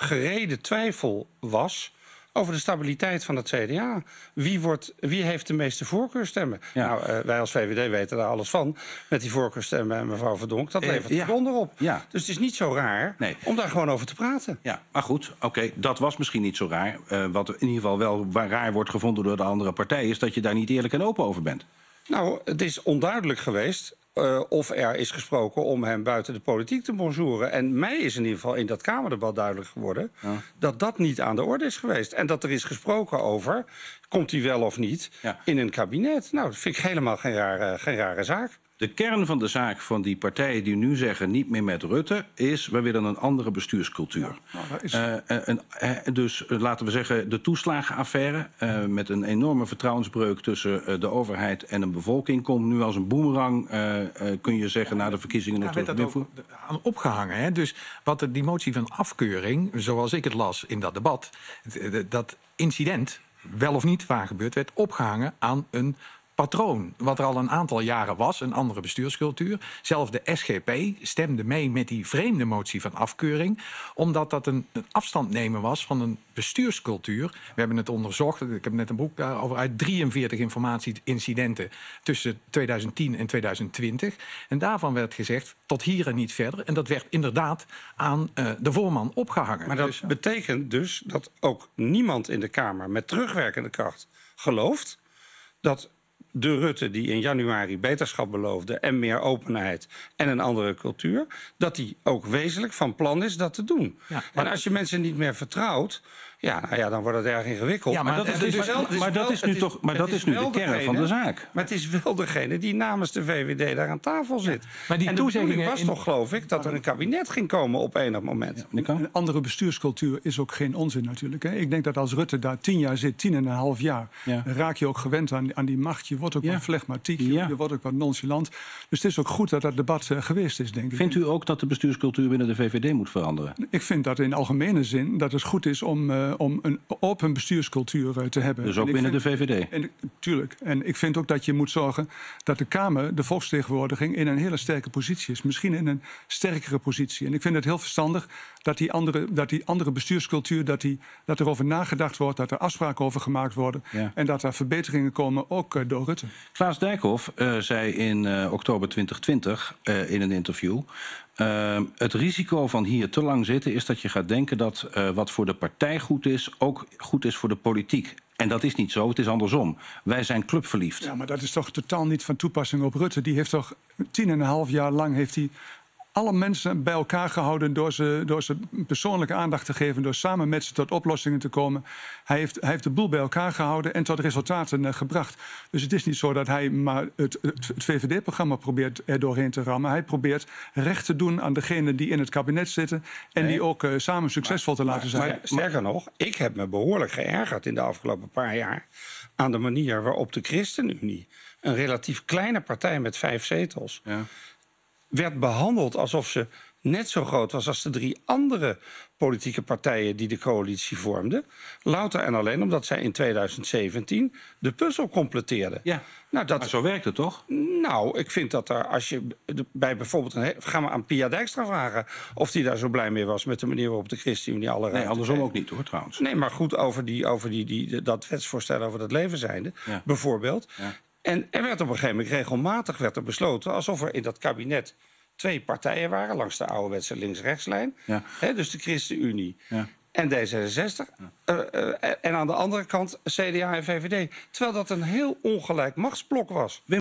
gereden twijfel was over de stabiliteit van het CDA. Wie, wordt, wie heeft de meeste voorkeurstemmen? Ja. Nou, eh, wij als VVD weten daar alles van. Met die voorkeurstemmen en mevrouw Verdonk, dat Eh, levert ja. ja. donder op. Ja. Dus het is niet zo raar Nee. om daar gewoon over te praten. Ja, maar goed, oké, dat was misschien niet zo raar. Eh, wat in ieder geval wel raar wordt gevonden door de andere partij... is dat je daar niet eerlijk en open over bent. Nou, het is onduidelijk geweest eh, of er is gesproken om hem buiten de politiek te bonjouren. En mij is in ieder geval in dat Kamerdebat duidelijk geworden dat dat niet aan de orde is geweest. En dat er is gesproken over, komt hij wel of niet, Ja. in een kabinet. Nou, dat vind ik helemaal geen rare, geen rare zaak. De kern van de zaak van die partijen die nu zeggen niet meer met Rutte... is, we willen een andere bestuurscultuur. nou, is- Eh, eh, een- eh, dus laten we zeggen de toeslagenaffaire... met een enorme vertrouwensbreuk tussen de overheid en een bevolking... komt nu als een boemerang, kun je zeggen, na de verkiezingen natuurlijk. ook aan opgehangen. Hè? Dus wat de, die motie van afkeuring, zoals ik het las in dat debat, dat incident, wel of niet waar gebeurd, werd opgehangen aan een patroon. Wat er al een aantal jaren was, een andere bestuurscultuur. Zelfs de SGP stemde mee met die vreemde motie van afkeuring, omdat dat een, een afstand nemen was van een bestuurscultuur. We hebben het onderzocht, ik heb net een boek daarover uit, 43 informatieincidenten tussen 2010 en 2020. En daarvan werd gezegd, tot hier en niet verder. En dat werd inderdaad aan eh, de voorman opgehangen. Maar dat Dus, betekent dus dat ook niemand in de Kamer met terugwerkende kracht gelooft dat de Rutte die in januari beterschap beloofde en meer openheid en een andere cultuur, dat die ook wezenlijk van plan is dat te doen. Ja, maar- en als je mensen niet meer vertrouwt, ja, nou ja, dan wordt het erg ingewikkeld. Ja, maar dat is het dus- wel- maar dat is nu toch- maar dat is nu de kern van de zaak. Maar het is wel degene die namens de VVD daar aan tafel zit. maar die en toezeggingen was in- toch, geloof ik, dat er een kabinet ging komen op enig moment. Een andere bestuurscultuur is ook geen onzin natuurlijk. Hè. Ik denk dat als Rutte daar tien jaar zit, tien en een half jaar... Ja. raak je ook gewend aan, aan die macht. Je wordt ook Ja. wat flegmatiek, je, Ja. je wordt ook wat nonchalant. Dus het is ook goed dat dat debat eh, geweest is, denk ik. Vindt u ook dat de bestuurscultuur binnen de VVD moet veranderen? Ik vind dat in algemene zin dat het goed is om, eh, om een open bestuurscultuur eh, te hebben. Dus ook binnen vind- de VVD? En, tuurlijk. En ik vind ook dat je moet zorgen dat de Kamer, de volksvertegenwoordiging, in een hele sterke positie is. Misschien in een sterkere positie. En ik vind het heel verstandig dat die andere, dat die andere bestuurscultuur, dat, die, dat er over nagedacht wordt, dat er afspraken over gemaakt worden. Ja. En dat er verbeteringen komen, ook eh, door Rutte. Klaas Dijkhoff zei in oktober 2020 eh, in een interview... eh, het risico van hier te lang zitten is dat je gaat denken dat eh, wat voor de partij goed is, ook goed is voor de politiek. En dat is niet zo, het is andersom. Wij zijn clubverliefd. Ja, maar dat is toch totaal niet van toepassing op Rutte. Die heeft toch tien en een half jaar lang heeft hij alle mensen bij elkaar gehouden door ze, door ze persoonlijke aandacht te geven, door samen met ze tot oplossingen te komen. Hij heeft, hij heeft de boel bij elkaar gehouden en tot resultaten eh, gebracht. Dus het is niet zo dat hij maar het, het, het VVD-programma probeert er doorheen te rammen. Hij probeert recht te doen aan degenen die in het kabinet zitten en die ook eh, samen succesvol te laten zijn. Maar sterker nog, ik heb me behoorlijk geërgerd in de afgelopen paar jaar aan de manier waarop de ChristenUnie, een relatief kleine partij met vijf zetels, Ja. Werd behandeld alsof ze net zo groot was als de drie andere politieke partijen die de coalitie vormden. Louter en alleen omdat zij in 2017 de puzzel completeerden. Ja. Nou, dat, Maar zo werkt het toch? nou, ik vind dat er, als je bij bijvoorbeeld... Een, gaan we aan Pia Dijkstra vragen of die daar zo blij mee was... met de manier waarop de ChristenUnie alle Nee, andersom ook niet hoor trouwens. Nee, maar goed, over, die, over die, die, dat wetsvoorstel over dat leven zijnde, Ja. bijvoorbeeld. Ja. En er werd op een gegeven moment regelmatig werd er besloten... alsof er in dat kabinet twee partijen waren... langs de ouderwetse links-rechtslijn. Ja. Hè, dus de ChristenUnie Ja. en D66. Eh, eh, en aan de andere kant CDA en VVD. Terwijl dat een heel ongelijk machtsblok was.